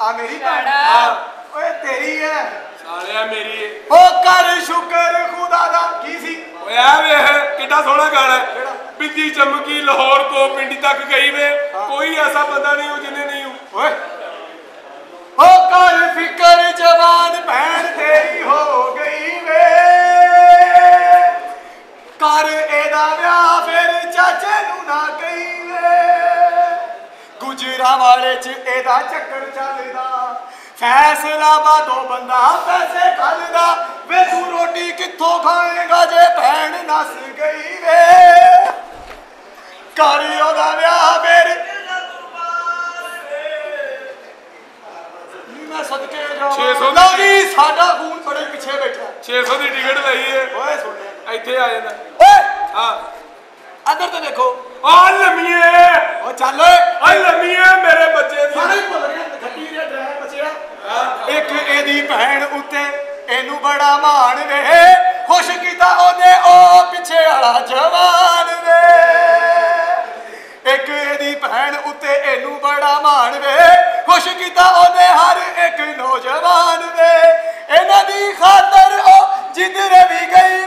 ਆ ਮੇਰੀ ਭੈਣ ਭੈਣਾ। ਹਾਂ। ਓਏ ਤੇਰੀ ਐ ਸਾਲਿਆ ਮੇਰੀ ਏ। ਓ ਕਰ ਸ਼ੁਕਰ ਖੁਦਾ ਦਾ ਕੀ ਸੀ ਓਏ ਆ ਵੇਖ ਕਿੱਡਾ ਸੋਹਣਾ ਗਾਣਾ ਹੈ। ਬਿੰਦੀ ਚਮਕੀ ਲਾਹੌਰ ਤੋਂ ਪਿੰਡੀ ਤੱਕ ਗਈ ਵੇ ਕੋਈ ਐਸਾ ਬੰਦਾ ਨਹੀਂ ਹੋ ਜਿਹਨੇ ਨਹੀਂ ਹੋ ਓਏ ਓ ਕਰ ਫਿਕਰ ਜਵਾਨ ਭੈਣ ਤੇਰੀ ਹੋ ਗੁਜਰਾ ਵਾਲੇ ਚ ਇਹਦਾ ਚੱਕਰ ਚੱਲਦਾ। ਫੈਸਲਾ ਬਾਦੋਂ ਬੰਦਾ ਪੈਸੇ ਕੱਲਦਾ ਵੇ ਤੂੰ ਰੋਟੀ ਕਿੱਥੋਂ ਖਾਏਗਾ ਜੇ ਭੈਣ ਨਸ ਗਈ ਵੇ? ਕਰ ਉਹਦਾ ਵਿਆਹ ਫਿਰ। ਨੀ ਮੈਂ ਸਦਕੇ ਜਾਵਾਂ। 600 ਲਓ ਜੀ ਸਾਡਾ ਖੂਨ ਬੜੇ ਪਿੱਛੇ ਬੈਠਾ। 600 ਦੀ ਟਿਕਟ ਲਈ ਏ। ਓਏ ਸੁਣਿਆ ਇੱਥੇ ਆ ਜਾਂਦਾ। ਓਏ! ਹਾਂ। ਅੰਦਰ ਤੇ ਦੇਖੋ। ਆ ਲੰਮੀਏ ਓ ਚੱਲ ਓਏ ਆ ਲੰਮੀਏ ਮੇਰੇ ਬੱਚੇ ਸਾਰੇ ਦੀ ਹੀ ਭੁੱਲ ਗਏ ਖੱਟੀ ਦੇ ਡਰਾਈਵਰ ਬਚਿਆ ਇੱਕ ਇਹਦੀ ਭੈਣ ਉੱਤੇ ਇਹਨੂੰ ਬੜਾ ਮਾਣ ਵੇ ਖੁਸ਼ ਕੀਤਾ ਉਹਨੇ, ਉਹ ਪਿੱਛੇ ਵਾਲਾ ਜਵਾਨ ਵੇ ਇੱਕ ਇਹਦੀ ਭੈਣ ਉੱਤੇ ਇਹਨੂੰ ਬੜਾ ਮਾਣ ਵੇ ਖੁਸ਼ ਕੀਤਾ ਉਹਨੇ ਹਰ ਇੱਕ ਨੌਜਵਾਨ ਵੇ ਇਹਨਾਂ ਦੀ ਖਾਤਰ ਉਹ ਜਿੱਧਰ ਵੀ ਗਈ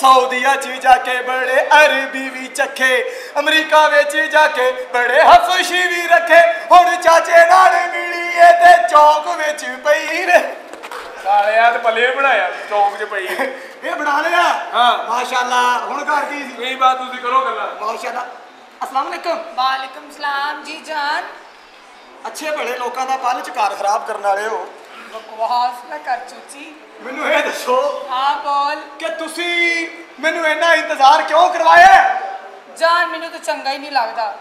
ਸਾਊਦੀਆ ਚ ਜਾ ਕੇ ਬੜੇ ਅਰਬੀ ਵੀ ਚੱਖੇ ਅਮਰੀਕਾ ਵਿੱਚ ਜਾ ਕੇ ਬੜੇ ਹਫਸ਼ੀ ਵੀ ਰੱਖੇ ਹੁਣ ਚਾਚੇ ਨਾਲ ਮਿਲੀ ਏ ਤੇ ਚੌਕ ਵਿੱਚ ਪਈ ਰੇ ਸਾਲਿਆ ਤੇ ਪੱਲੇ ਬਣਾਇਆ ਚੌਂਕ 'ਚ ਪਈ। ਇਹ ਬਣਾ ਲਿਆ? ਹਾਂ। ਮਾਸ਼ਾਅੱਲਾ ਹੁਣ ਘਰ ਕੀ ਸੀ? ਕਈ ਬਾਤ ਤੁਸੀਂ ਕਰੋ ਗੱਲਾਂ। ਮਾਸ਼ਾਅੱਲਾ। ਅਸਲਾਮ ਅਲੈਕਮ। ਵਾਲੇਕੁਮ ਸਲਾਮ ਜੀ ਜਾਨ। ਅੱਛੇ ਭਲੇ ਲੋਕਾਂ ਦਾ ਪਲ ਚ ਘਰ ਖਰਾਬ ਕਰਨ ਵਾਲੇ ਹੋ। ਬਕਵਾਸ ਨਾ ਕਰ ਚੂਚੀ। ਮੈਨੂੰ ਇਹ ਦੱਸੋ ਬੋਲ ਕਿ ਤੁਸੀਂ ਮੈਨੂੰ ਇੰਨਾ ਇੰਤਜ਼ਾਰ ਕਿਉਂ ਕਰਵਾਇਆ? ਜਾਨ ਮੈਨੂੰ ਤਾਂ ਚੰਗਾ ਹੀ ਨਹੀਂ ਲੱਗਦਾ।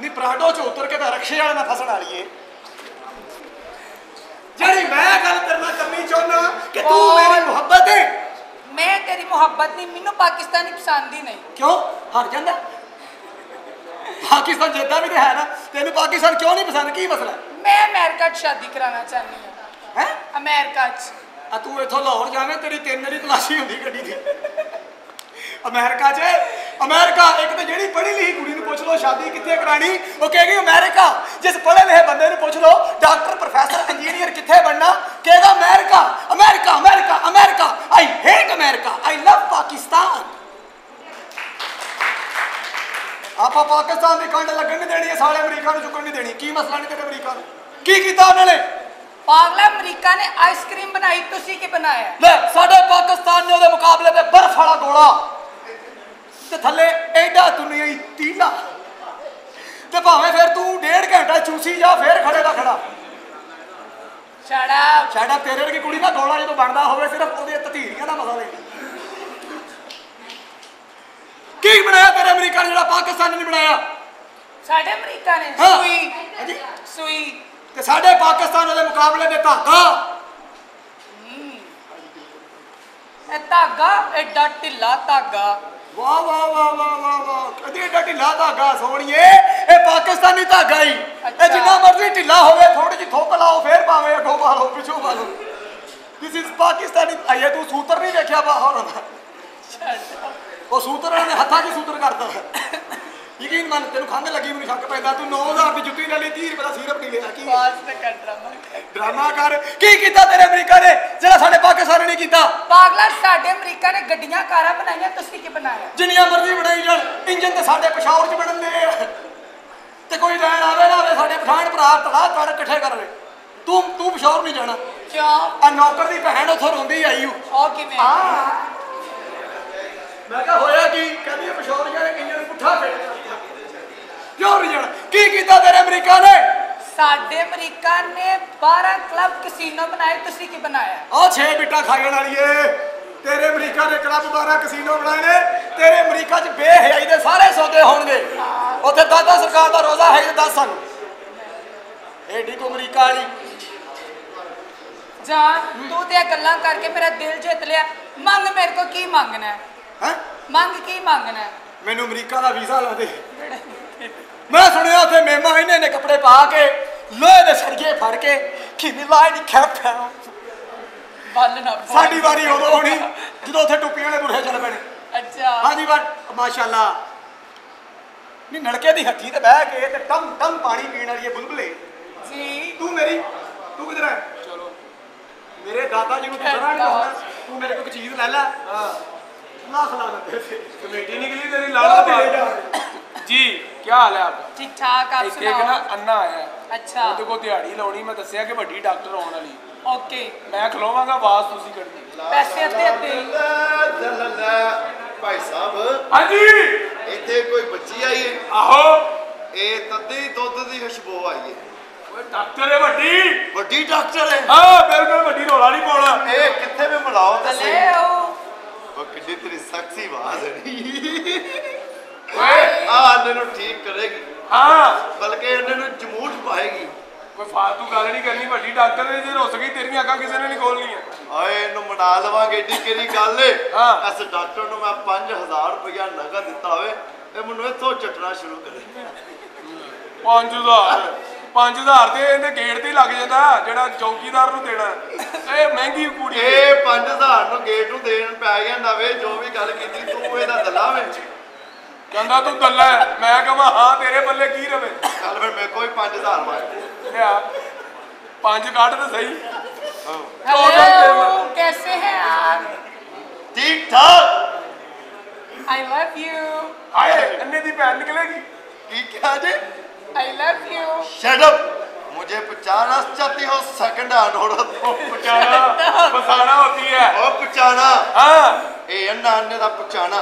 ਨੀ ਪਰਾਡੋ ਚ ਉਤਰ ਕੇ ਤਾਂ ਰਕਸ਼ੇ ਵਾਲੇ ਨਾਲ ਫਸਣ ਵਾਲੀ ਏ। ਜਿਹੜੀ ਮੈਂ ਗੱਲ ਕਰਨਾ ਕਰਨੀ ਚਾਹੁੰਦਾ ਕਿ ਤੂੰ। ਮੇਰੀ ਮੁਹੱਬਤ ਹੈ ਮੈਂ ਤੇਰੀ ਮੁਹੱਬਤ ਨਹੀਂ ਮੈਨੂੰ ਪਾਕਿਸਤਾਨੀ ਪਸੰਦ ਹੀ ਨਹੀਂ। ਕਿਉਂ? ਹਟ ਜਾਂਦਾ। ਪਾਕਿਸਤਾਨ ਜਿੱਦਾਂ ਵੀ ਹੈ ਨਾ ਤੈਨੂੰ ਪਾਕਿਸਤਾਨ ਕਿਉਂ ਨਹੀਂ ਪਸੰਦ? ਕੀ ਮਸਲਾ? ਮੈਂ ਅਮਰੀਕਾ 'ਚ ਸ਼ਾਦੀ ਕਰਾਉਣਾ ਚਾਹੁੰਦੀ ਹਾਂ। ਹੈ? ਅਮਰੀਕਾ 'ਚ। ਆ ਤੂੰ ਇੱਥੋਂ ਲਾਹੌਰ ਜਾਵੇਂ, ਤੇਰੀ ਤਿੰਨ ਵਾਰੀ ਤਲਾਸ਼ੀ ਹੁੰਦੀ ਗੱਡੀ ਦੀ। ਅਮਰੀਕਾ 'ਚ। ਅਮਰੀਕਾ, ਇੱਕ ਤਾਂ ਜਿਹੜੀ ਪੜ੍ਹੀ ਲਿਖੀ ਕੁੜੀ ਨੂੰ ਪੁੱਛ ਲਓ, ਸ਼ਾਦੀ ਕਿੱਥੇ ਕਰਾਣੀ, ਉਹ ਕਹੇਗੀ ਅਮਰੀਕਾ। ਜਿਸ ਪੜ੍ਹੇ ਲਿਖੇ ਬੰਦੇ ਨੂੰ ਪੁੱਛ ਲਓ, ਡਾਕਟਰ, ਪ੍ਰੋਫੈਸਰ, ਇੰਜੀਨੀਅਰ ਕਿੱਥੇ ਬਣਨਾ, ਕਹੇਗਾ America America America America. I hate America I love Pakistan ਆਪਾਂ ਪਾਕਿਸਤਾਨ ਦੀ ਕੰਡ ਲੱਗਣ ਨਹੀਂ ਦੇਣੀ ਸਾਲੇ ਅਮਰੀਕਾ ਨੂੰ ਚੁੱਕਣ ਨਹੀਂ ਦੇਣੀ। ਕੀ ਮਸਲਾ ਨਹੀਂ ਤੇਰੇ ਅਮਰੀਕਾ ਨੂੰ? ਕੀ ਕੀਤਾ ਉਹਨਾਂ? ਨੇ ਪਾਗਲਾ ਅਮਰੀਕਾ ਨੇ ਆਈਸਕ੍ਰੀਮ ਬਣਾਈ ਤੁਸੀਂ ਕੀ ਬਣਾਇਆ? ਲੈ ਸਾਡੇ ਪਾਕਿਸਤਾਨ ਨੇ ਉਹਦੇ ਮੁਕਾਬਲੇ ਤੇ ਬਰਫ ਵਾਲਾ ਗੋਲਾ। ਤੇ ਥੱਲੇ ਐਡਾ ਦੁਨੀਆ ਹੀ ਤੀਲਾ ਤੇ ਭਾਵੇਂ ਫਿਰ ਤੂੰ ਡੇਢ ਘੰਟਾ ਚੂਸੀ ਜਾ ਫੇਰ ਖੜੇ ਦਾ ਖੜਾ। ਛੜਾ ਸਾਡਾ ਤੇਰੇ ਵਰਗੀ ਕੁੜੀ ਦਾ ਗੋਲਾ ਜਦੋਂ ਬਣਦਾ ਹੋਵੇ ਸਿਰਫ ਉਹਦੇ ਤਤੀਰੀਆਂ ਦਾ ਮਸਲਾ ਕੀ ਬਣਾਇਆ ਤੇਰੇ ਅਮਰੀਕਾ ਨੇ ਜਿਹੜਾ ਪਾਕਿਸਤਾਨ ਨੇ ਬਣਾਇਆ? ਸਾਡੇ ਅਮਰੀਕਾ ਨੇ। ਸੂਈ। ਸੂਈ। ਤੇ ਸਾਡੇ ਪਾਕਿਸਤਾਨ ਉਹਦੇ ਮੁਕਾਬਲੇ ਤੇ ਧਾਗਾ। ਇਹ ਧਾਗਾ ਐਡਾ ਢਿੱਲਾ ਧਾਗਾ। ਵਾਹ ਵਾਹ ਵਾਹ ਵਾਹ ਵਾਹ ਵਾਹ। ਕਦੀ ਏਡਾ ਢਿੱਲਾ ਧਾਗਾ ਸੋਹਣੀਏ ਇਹ ਪਾਕਿਸਤਾਨੀ ਧਾਗਾ ਹੀ। ਇਹ। ਜਿੰਨਾ ਮਰਜ਼ੀ ਢਿੱਲਾ ਹੋਵੇ ਥੋੜੀ ਜਿਹੀ ਥੋਕ ਲਾਓ ਫੇਰ ਭਾਵੇਂ ਅੱਗੋਂ ਪਾ ਲਓ ਪਿੱਛੋਂ ਪਾ ਲਓ। ਦਿਸ ਇਜ਼ ਪਾਕਿਸਤਾਨੀ ਆਇਆ ਤੂੰ ਸੂਤਰ ਨਹੀਂ ਵੇਖਿਆ ਬਾਹਰ। ਉਹ ਸੂਤਰ ਨੇ ਹੱਥਾਂ 'ਚ ਸੂਤਰ ਕਰਦਾ ਯਕੀਨ ਮੰਨ ਤੈਨੂੰ ਖੰਘ ਲੱਗੀ ਮੈਨੂੰ ਸ਼ੱਕ ਪੈਂਦਾ। ਤੂੰ 9000 ਦੀ ਜੁੱਤੀ ਲੈ ਲਈ 30 ਰੁਪਏ ਦਾ ਸੀਰਪ ਨਹੀਂ ਲਿਆ ਕੀ? ਬਾਸ ਤੇ ਕਰ ਡਰਾਮਾ। ਡਰਾਮਾ ਕਰ। ਕੀ ਕੀਤਾ ਤੇਰੇ ਅਮਰੀਕਾ ਨੇ? ਜਿਹੜਾ ਸਾਡੇ ਪਾਕਿਸਤਾਨ ਨੇ ਕੀਤਾ। ਪਾਗਲਾ ਸਾਡੇ ਅਮਰੀਕਾ ਨੇ ਗੱਡੀਆਂ ਕਾਰਾਂ ਬਣਾਈਆਂ ਤੁਸੀਂ ਕੀ ਬਣਾਇਆ? ਜਿੰਨੀਆਂ ਮਰਜ਼ੀ ਬਣਾਈ ਜਾਣ ਇੰਜਨ ਤੇ ਸਾਡੇ ਪਸ਼ਾਵਰ 'ਚ ਬਣਨਦੇ ਆ। ਤੇ ਕੋਈ ਲੈਣ ਆਵੇ ਨਾ ਆਵੇ ਸਾਡੇ ਪਠਾਨ ਭਰਾ ਤੜਾ ਤੜ ਇਕੱਠੇ ਕਰਵੇ ਤੂੰ ਤੂੰ ਪਸ਼ਾਵਰ ਨਹੀਂ ਜਾਣਾ। ਕਿਉਂ ਆ ਨੌਕਰ ਦੀ ਭੈਣ ਉੱਥੋਂ ਰੋਂਦੀ ਆਈ ਹੂੰ ਉਹ ਕਿਵੇਂ? ਮੈਂ ਕਿਹਾ ਹੋਇਆ ਕੀ? ਕਹਿੰਦੀ ਪਸ਼ਾਵਰ ਜਾਣੇ ਇੰਜਨ ਪੁੱਠਾ ਫੇਰ ਕਿਉਂ ਨਹੀਂ ਜਾਣਾ? ਕੀ ਕੀਤਾ ਤੇਰੇ ਅਮਰੀਕਾ ਨੇ? ਸਾਡੇ ਅਮਰੀਕਾ ਨੇ 12 ਕਲੱਬ ਕਸੀਨੋ ਬਣਾਏ ਤੁਸੀਂ ਕੀ ਬਣਾਇਆ? ਆਹ 6 ਬਿੱਟਾ ਖਾਣ ਵਾਲੀ ਏ ਤੇਰੇ ਅਮਰੀਕਾ ਦੇ ਕਲੱਬ 12 ਕਸੀਨੋ ਬਣਾਏ ਨੇ। ਤੇਰੇ ਅਮਰੀਕਾ 'ਚ ਬੇਹਯਾਈ ਦੇ ਸਾਰੇ ਸੌਦੇ ਹੋਣਗੇ। ਉੱਥੇ ਦਾਦਾ ਸਰਕਾਰ ਦਾ ਰੋਜ਼ਾ ਹੈ ਤੇ ਦੱਸ ਸਾਨੂੰ। ਏਡੀ ਕੋ ਅਮਰੀਕਾ ਵਾਲੀ। ਜਾਨ ਤੂੰ ਤੇ ਗੱਲਾਂ ਕਰਕੇ ਮੇਰਾ ਦਿਲ ਜਿੱਤ ਲਿਆ। ਮੰਗ ਮੇਰੇ ਕੋ ਕੀ ਮੰਗਣਾ ਹੈ? ਹੈ? ਮੰਗ ਕੀ ਮੰਗਣਾ ਮੈਨੂੰ ਅਮਰੀਕਾ ਦਾ ਵੀਜ਼ਾ ਲਾ ਦੇ। ਮੈਂ ਸੁਣਿਆ ਉੱਥੇ ਮਹਿਮਾ ਇਹਨੇ ਨੇ ਕੱਪੜੇ ਪਾ ਕੇ ਲੋਹੇ ਦੇ ਸਰੀਏ ਫੜ ਕੇ ਕਿਵੇਂ ਲਾਈ ਨਹੀਂ ਖੈਪਾ ਵੱਲ ਨਾ ਪਾ। ਸਾਡੀ ਵਾਰੀ ਉਦੋਂ ਹੋਣੀ ਜਦੋਂ ਉੱਥੇ ਟੁੱਪੀਆਂ ਵਾਲੇ ਬੁਰੇ ਚੱਲ ਪੈਣੇ। ਅੱਛਾ। ਹਾਂਜੀ ਬਾ ਮਾਸ਼ਾਅੱਲਾ। ਨਹੀਂ ਨਲਕੇ ਦੀ ਹੱਥੀ ਤੇ ਬਹਿ ਕੇ ਤੇ ਟਮ ਟਮ ਪਾਣੀ ਪੀਣ ਵਾਲੀ ਇਹ ਬੁਲਬੁਲੇ। ਜੀ। ਤੂੰ ਮੇਰੀ ਤੂੰ ਕਿਧਰ ਹੈ? ਚਲੋ। ਮੇਰੇ ਦਾਦਾ ਜੀ ਨੂੰ ਤੂੰ ਜਰਾ ਨਹੀਂ ਦੱਸਣਾ ਤੂੰ ਮੇਰੇ ਕੋਲ ਇੱਕ ਚੀਜ਼ ਲੈ ਲੈ। ਹਾਂ। ਲੱਖ ਲਾ ਦੇ ਕਮੇਟੀ ਨਿਕਲੀ ਤੇਰੀ ਲਾਲਾ ਜਾ। ਜੀ। ਕੀ ਹਾਲ ਹੈ ਆਪਕਾ ਠੀਕ ਠਾਕ ਆਪ ਸੁਣਾਓ ਇੱਕ ਨਾ ਅੰਨਾ ਆਇਆ। ਅੱਛਾ। ਉਹਦੇ ਕੋ ਦਿਹਾੜੀ ਲਾਉਣੀ ਮੈਂ ਦੱਸਿਆ ਕਿ ਵੱਡੀ ਡਾਕਟਰ ਆਉਣ ਵਾਲੀ। ਓਕੇ। ਮੈਂ ਖਲੋਵਾਂਗਾ ਆਵਾਜ਼ ਤੁਸੀਂ ਕਰਨੀ ਪੈਸੇ ਅੱਧੇ ਅੱਧੇ ਭਾਈ ਸਾਹਿਬ ਹਾਂਜੀ। ਇੱਥੇ ਕੋਈ ਬੱਚੀ ਆਈ ਹੈ? ਆਹੋ। ਇਹ ਤੱਦੇ ਦੁੱਧ ਦੀ ਖੁਸ਼ਬੂ ਆਈ ਹੈ। ਓਏ ਡਾਕਟਰ ਹੈ ਵੱਡੀ। ਵੱਡੀ ਡਾਕਟਰ ਹੈ? ਹਾਂ ਮੇਰੇ ਕੋਲ ਵੱਡੀ ਰੋਲਾ ਨਹੀਂ ਪਾਉਣਾ। ਇਹ ਕਿੱਥੇ ਵੀ ਮਿਲਾਓ ਤੇ ਸਹੀ। ਉਹ ਕਿੱਡੀ ਤੇਰੀ ਸਖਸੀ ਆਵਾਜ਼ ਹੈ। ਆ ਇਹਨਾਂ ਨੂੰ ਠੀਕ ਕਰੇਗੀ। ਹਾਂ। ਬਲਕਿ ਇਹਨਾਂ ਨੂੰ ਜਮੂਟ ਪਾਏਗੀ। ਕੋਈ ਫਾਲਤੂ ਗੱਲ ਨਹੀਂ ਕਰਨੀ ਵੱਡੀ ਡਾਕਟਰ ਨੇ ਜੇ ਰੁੱਸ ਗਈ ਤੇਰੀਆਂ ਅੱਖਾਂ ਕਿਸੇ ਨੇ ਨਹੀਂ ਖੋਲਣੀਆਂ। ਓਏ ਇਹਨੂੰ ਮਨਾ ਲਵਾਂਗੇ ਏਡੀ ਕਿਹੜੀ ਗੱਲ ਏ? ਹਾਂ। ਇਸ ਡਾਕਟਰ ਨੂੰ ਮੈਂ 5000 ਰੁਪਇਆ ਨਗਦ ਦਿੱਤਾ ਹੋਵੇ ਇਹ ਮੈਨੂੰ ਇੱਥੋਂ ਚੱਟਣਾ ਸ਼ੁਰੂ ਕਰੇ। 5000 5000 ਤੇ ਇਹਦੇ ਗੇਟ ਤੇ ਹੀ ਲੱਗ ਜਾਂਦਾ ਜਿਹੜਾ ਚੌਕੀਦਾਰ ਨੂੰ ਦੇਣਾ। ਇਹ ਮਹਿੰਗੀ ਕੁੜੀ ਹੈ ਇਹ 5000 ਨੂੰ ਗੇਟ ਨੂੰ ਦੇਣ ਪੈ ਗਿਆ ਨਵੇਂ ਜੋ ਵੀ ਗੱਲ ਕੀਤੀ ਤੂੰ ਇਹਦਾ ਦੱਲਾ ਵੇ ਕਹਿੰਦਾ ਤੂੰ ਦੱਲਾ ਹੈ। ਮੈਂ ਕਹਾਂ ਹਾਂ ਤੇਰੇ ਬੱਲੇ ਕੀ ਰਵੇ ਚੱਲ ਫਿਰ ਮੇਰੇ ਕੋਈ 5000 ਮੰਗ ਲਿਆ ਪੰਜ ਕੱਢ ਤੇ ਸਹੀ हेलो कैसे हैं आप ਠੀਕ ਠਾਕ आई लव यू ਆਏ ਅੰਨੇ ਦੀ ਭੈਣ ਨਿਕਲੇਗੀ ਕੀ ਕਿਹਾ ਜੀ I love you shut up मुझे पहचाना चाहती हो सेकंड हैंड औरत ਉਹ ਪਛਾਣਾ ਪਛਾਣਾ ਹੁੰਦੀ ਹੈ ओ पहचाना ਹਾਂ ए अन्ना अन्ने दा पहचाना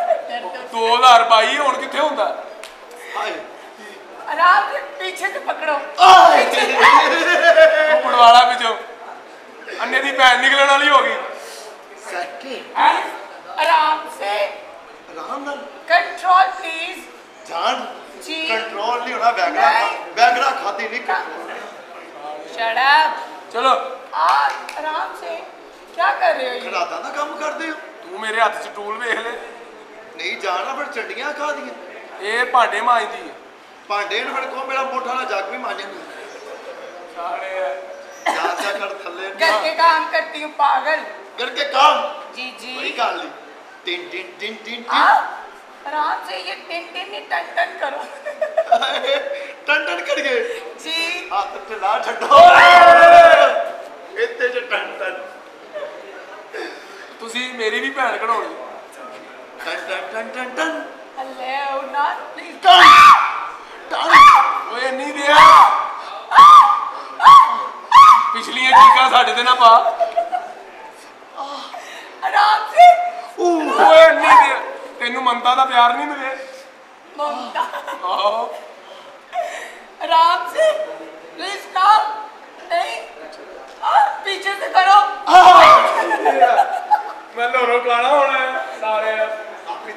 2022 ਹੁਣ ਕਿੱਥੇ ਹੁੰਦਾ? ਹਾਏ। ਆਰਾਮ ਦੇ ਪਿੱਛੇ ਤੇ ਪਕੜੋ। ਆਏ। ਪੜਵਾਲਾ ਵਿੱਚੋਂ। ਅੰਨੇ ਦੀ ਭੈਣ ਨਿਕਲਣ ਵਾਲੀ ਹੋ ਗਈ। ਸੱਕੇ ਆਰਾਮ ਸੇ ਆਰਾਮ ਨਾਲ। ਕੰਟਰੋਲ ਪਲੀਜ਼ ਜਾਨ। ਜੀ। ਕੰਟਰੋਲ ਨਹੀਂ ਹੋਣਾ ਬੈਗਰਾ ਬੈਗਰਾ ਖਾਤੀ ਨਹੀਂ। ਕੰਟਰੋਲ ਸ਼ਟ ਅਪ ਚਲੋ। ਆ ਆਰਾਮ ਸੇ। ਕੀ ਕਰ ਰਹੇ ਹੋ ਖੜਾਦਾ ਦਾ ਕੰਮ ਕਰਦੇ ਹੋ? ਤੂੰ ਮੇਰੇ ਹੱਥ 'ਚ ਟੂਲ ਵੇਖ ਲੈ। नहीं जाना फिर चंडियां खा दियां ਇਹ ਭਾਂਡੇ ਮਾਂਜਦੀ ਹੈ ਭਾਂਡੇ ਨੂੰ ਫਿਰ ਕੋ ਮੇਰਾ ਮੋਠਾ ਨਾ ਜੱਗ ਵੀ ਮਾਂਜਣ ਸਾਰੇ ਜਾ ਜਾ ਕਰ ਥੱਲੇ घर के काम करती हूँ पागल ਕਰਕੇ ਕੰਮ जी ਬੜੀ जी ਗੱਲ ਨਹੀਂ ਟਿਨ ਟਿਨ ਟਿਨ ਟਿਨ आप आराम से ये टिन टिन नहीं टन टन करो ਟਨ ਟਨ ਕਰੀਏ जी ਹੱਥ ਢਿਲਾ ਛੱਡੋ ਇੱਥੇ ਚ ਟਨ ਟਨ ਤੁਸੀਂ ਮੇਰੀ ਵੀ ਭੈਣ ਕਢਾਉਣੀ ton ton ton ton ton hello not please ton ton ਓਏ ਨਹੀਂ ਦਿਆ ਪਿਛਲੀਆਂ ਚੀਕਾਂ ਸਾਡੇ ਤੇ ਨਾ ਪਾ आराम से ਓਏ ਨਹੀਂ ਦਿਆ ਤੈਨੂੰ ਮਮਤਾ ਦਾ ਪਿਆਰ ਨਹੀਂ ਮਿਲੇ ममता ਆਹੋ आराम से प्लीज स्टॉप नहीं आप पीछे से करो ਮੈਂ ਲੋਰੋ ਕਾਣਾ ਹੋਣਾ ਹੈ, ਸਾਰੇ ਆਪੀ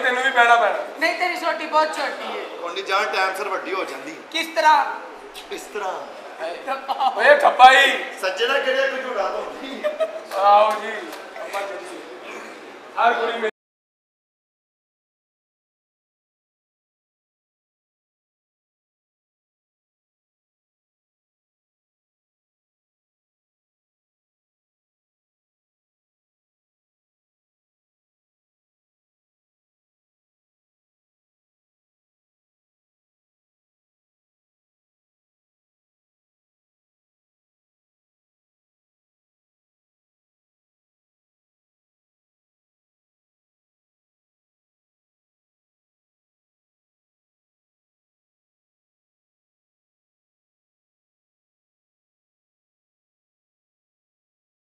ਭਾਈ ਤੈਨੂੰ ਵੀ ਪੈਣਾ ਪੈਣਾ। ਨਹੀਂ ਤੇਰੀ ਛੋਟੀ ਬਹੁਤ ਛੋਟੀ ਹੈ। ਕੋਣੀ ਜਾਨ ਟਾਈਮ ਸਿਰ ਵੱਡੀ ਹੋ ਜਾਂਦੀ। ਕਿਸ ਤਰ੍ਹਾਂ? ਇਸ ਤਰ੍ਹਾਂ। ਓਏ ਠੱਪਾ ਜੀ ਸੱਜਣਾ ਕਿਹੜੇ ਕੋਈ ਝੂੜਾ ਤੋਂ ਆਓ ਜੀ ਠੱਪਾ ਜੀ। ਹਰ ਕੁੜੀ